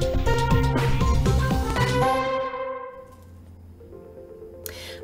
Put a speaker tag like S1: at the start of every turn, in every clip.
S1: Thank you.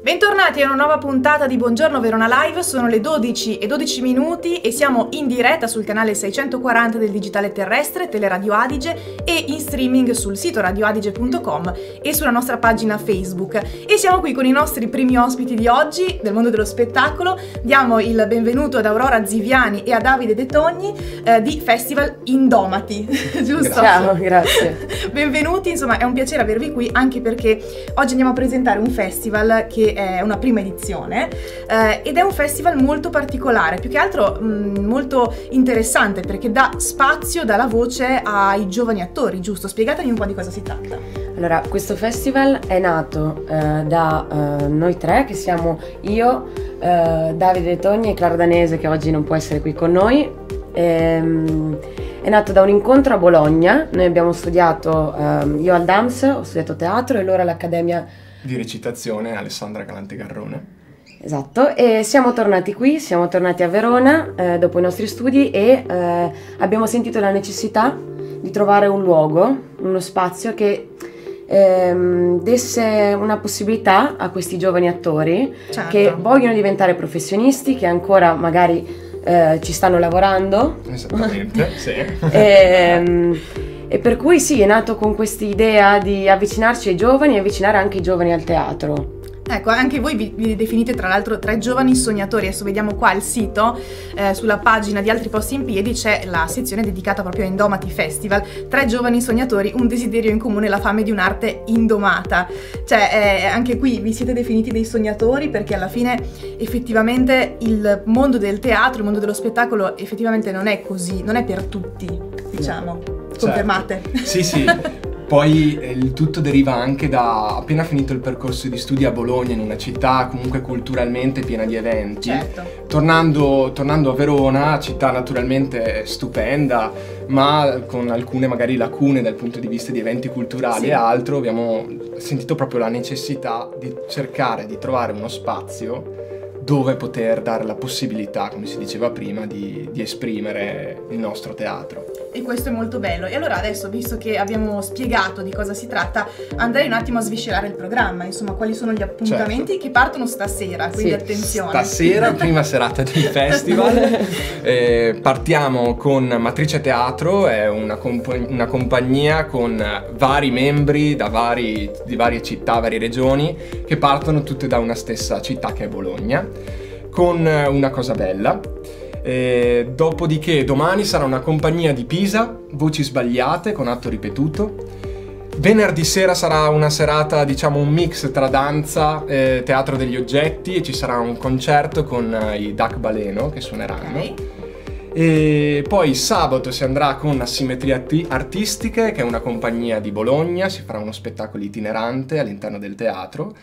S1: Bentornati a una nuova puntata di Buongiorno Verona Live, sono le 12 e 12 minuti e siamo in diretta sul canale 640 del Digitale Terrestre, Teleradio Adige e in streaming sul sito radioadige.com e sulla nostra pagina Facebook. E siamo qui con i nostri primi ospiti di oggi del mondo dello spettacolo. Diamo il benvenuto ad Aurora Ziviani e a Davide De Togni eh, di Festival Indomati, giusto?
S2: Ciao, grazie.
S1: Benvenuti, insomma è un piacere avervi qui anche perché oggi andiamo a presentare un festival che è una prima edizione eh, ed è un festival molto particolare, più che altro mh, molto interessante perché dà spazio, dà la voce ai giovani attori, giusto? Spiegatemi un po' di cosa si tratta.
S2: Allora, questo festival è nato eh, da eh, noi tre, che siamo io, eh, Davide Togni e Clara Danese, che oggi non può essere qui con noi. Ehm, è nato da un incontro a Bologna, noi abbiamo studiato, ehm, io al DAMS ho studiato teatro e loro all'Accademia
S3: di recitazione Alessandra Galante Garrone.
S2: Esatto, e siamo tornati qui, siamo tornati a Verona eh, dopo i nostri studi e eh, abbiamo sentito la necessità di trovare un luogo, uno spazio che ehm, desse una possibilità a questi giovani attori
S1: Certo.
S2: che vogliono diventare professionisti, che ancora magari eh, ci stanno lavorando.
S3: Esattamente, sì.
S2: Ehm, e per cui sì, è nato con questa idea di avvicinarci ai giovani e avvicinare anche i giovani al teatro.
S1: Ecco, anche voi vi, vi definite tra l'altro tre giovani sognatori. Adesso vediamo qua il sito, eh, sulla pagina di Altri Posti in Piedi c'è la sezione dedicata proprio a Indomati Festival. Tre giovani sognatori, un desiderio in comune, la fame di un'arte indomata. Cioè, eh, anche qui vi siete definiti dei sognatori perché alla fine effettivamente il mondo del teatro, il mondo dello spettacolo effettivamente non è così, non è per tutti, diciamo. Confermate?
S3: Sì, sì. Poi eh, il tutto deriva anche da appena finito il percorso di studi a Bologna, in una città comunque culturalmente piena di eventi.
S1: Certo.
S3: Tornando, tornando a Verona, città naturalmente stupenda, ma con alcune magari lacune dal punto di vista di eventi culturali
S1: Sì.
S3: e altro, abbiamo sentito proprio la necessità di cercare di trovare uno spazio dove poter dare la possibilità, come si diceva prima, di, di esprimere il nostro teatro.
S1: E questo è molto bello. E allora adesso, visto che abbiamo spiegato di cosa si tratta, andrei un attimo a sviscerare il programma, insomma, quali sono gli appuntamenti che partono stasera, quindi
S2: Sì,
S1: attenzione.
S3: Stasera, prima serata del festival, eh, partiamo con Matrice Teatro, è una, comp- una compagnia con vari membri da vari- di varie città, varie regioni, che partono tutte da una stessa città che è Bologna, con una cosa bella. Eh, dopodiché domani sarà una compagnia di Pisa, Voci Sbagliate con atto ripetuto. Venerdì sera sarà una serata, diciamo un mix tra danza e teatro degli oggetti e ci sarà un concerto con eh, i Duck Baleno che suoneranno.
S1: Ok.
S3: E poi sabato si andrà con Asimmetrie Arti- Artistiche, che è una compagnia di Bologna, si farà uno spettacolo itinerante all'interno del teatro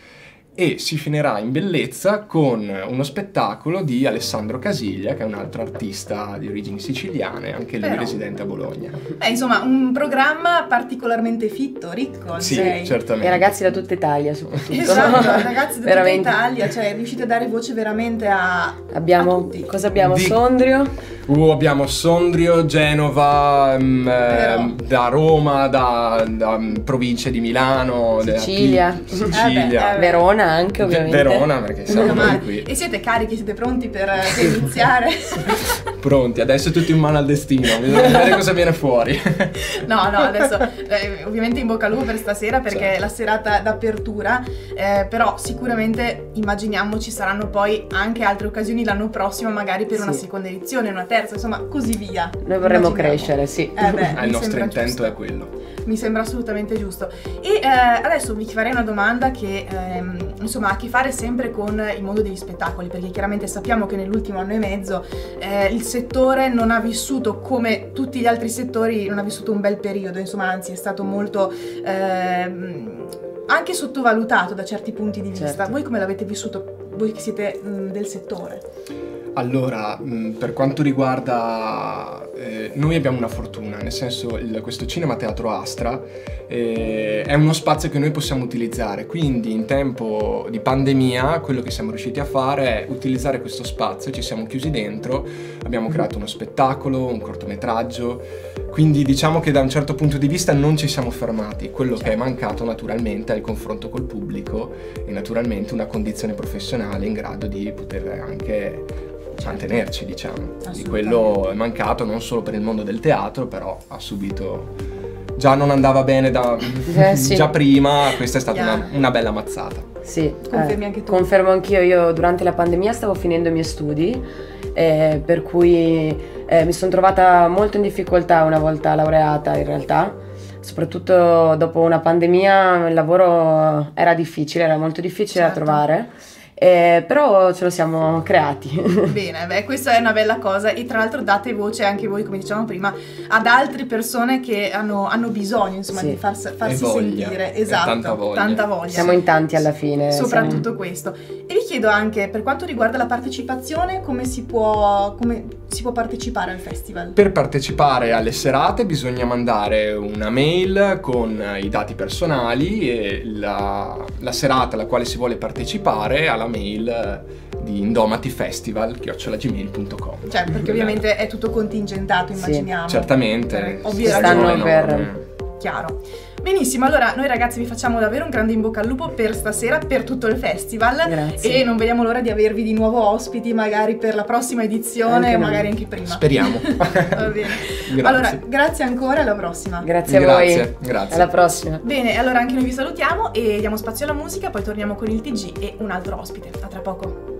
S3: e si finirà in bellezza con uno spettacolo di Alessandro Casiglia, che è un altro artista di origini siciliane, anche lui
S1: Però.
S3: residente a Bologna.
S1: Beh, insomma, un programma particolarmente fitto, ricco,
S3: Sì,
S1: direi.
S3: certamente.
S2: E ragazzi da tutta Italia soprattutto.
S1: Esatto, ragazzi da tutta. Italia, cioè riuscite a dare voce veramente a, a
S2: Abbiamo,
S1: tutti.
S2: cosa abbiamo?
S3: Di-
S2: Sondrio,
S3: Uh, abbiamo Sondrio, Genova,
S1: Però.
S3: ehm, da Roma, da, da, mm, province di Milano,
S2: Sicilia.
S3: Sicilia.
S1: Eh beh, eh
S2: Verona anche ovviamente.
S3: Verona, perché siamo noi qui.
S1: E siete carichi, siete pronti per, per iniziare?
S3: Pronti, adesso è tutto in mano al destino, bisogna vedere cosa viene fuori.
S1: No, no, adesso eh, ovviamente in bocca al lupo per stasera perché
S3: Certo.
S1: è la serata d'apertura, eh, però sicuramente immaginiamo ci saranno poi anche altre occasioni l'anno prossimo, magari per una
S2: Sì.
S1: seconda edizione, una terza, insomma così via.
S2: Noi vorremmo crescere, sì.
S1: Eh beh,
S3: Ah, il nostro intento
S1: giusto.
S3: è quello.
S1: Mi sembra assolutamente giusto. E eh, adesso vi farei una domanda che ehm, insomma ha a che fare sempre con il mondo degli spettacoli, perché chiaramente sappiamo che nell'ultimo anno e mezzo eh, il settore non ha vissuto come tutti gli altri settori, non ha vissuto un bel periodo, insomma anzi è stato molto ehm, anche sottovalutato da certi punti di vista.
S2: Certo.
S1: Voi come l'avete vissuto? Voi che siete mh, del settore?
S3: Allora, mh, per quanto riguarda... eh, noi abbiamo una fortuna, nel senso il- questo Cinema Teatro Astra eh, è uno spazio che noi possiamo utilizzare, quindi in tempo di pandemia quello che siamo riusciti a fare è utilizzare questo spazio, ci siamo chiusi dentro, abbiamo creato uno spettacolo, un cortometraggio, quindi diciamo che da un certo punto di vista non ci siamo fermati, quello che è mancato naturalmente è il confronto col pubblico e naturalmente una condizione professionale in grado di poter anche mantenerci, diciamo. Di quello è mancato non solo per il mondo del teatro, però ha subito già non andava bene da
S2: Eh, sì.
S3: già prima, questa è stata
S1: Chiaro.
S3: una, una bella mazzata.
S2: Sì,
S1: Confermi
S2: eh,
S1: anche tu?
S2: Confermo anch'io, io durante la pandemia stavo finendo i miei studi, eh, per cui eh, mi sono trovata molto in difficoltà una volta laureata in realtà, soprattutto dopo una pandemia il lavoro era difficile, era molto difficile
S1: Certo.
S2: da trovare, eh, però ce lo siamo creati.
S1: Bene, beh, questa è una bella cosa e tra l'altro date voce anche voi, come dicevamo prima, ad altre persone che hanno, hanno bisogno insomma
S2: Sì.
S1: di farsi, farsi
S3: voglia,
S1: sentire. Esatto,
S3: tanta voglia.
S1: tanta voglia.
S2: Siamo in tanti alla fine.
S1: Soprattutto questo. E vi chiedo anche, per quanto riguarda la partecipazione, come si può, come si può partecipare al festival?
S3: Per partecipare alle serate bisogna mandare una mail con i dati personali e la, la serata alla quale si vuole partecipare alla mail di indomatifestival.gmail.com
S1: Cioè, perché ovviamente è tutto contingentato,
S2: Sì,
S1: immaginiamo.
S3: Certamente.
S2: Ci stanno per-
S1: Chiaro. Benissimo, allora noi ragazzi vi facciamo davvero un grande in bocca al lupo per stasera, per tutto il festival.
S2: Grazie.
S1: E non vediamo l'ora di avervi di nuovo ospiti, magari per la prossima edizione, o magari anche prima.
S3: Speriamo.
S1: Va bene.
S3: Grazie.
S1: Allora, grazie ancora, alla prossima.
S2: Grazie a
S3: Grazie,
S2: voi.
S3: grazie.
S2: Alla prossima.
S1: Bene, allora anche noi vi salutiamo e diamo spazio alla musica, poi torniamo con il TG e un altro ospite. A tra poco.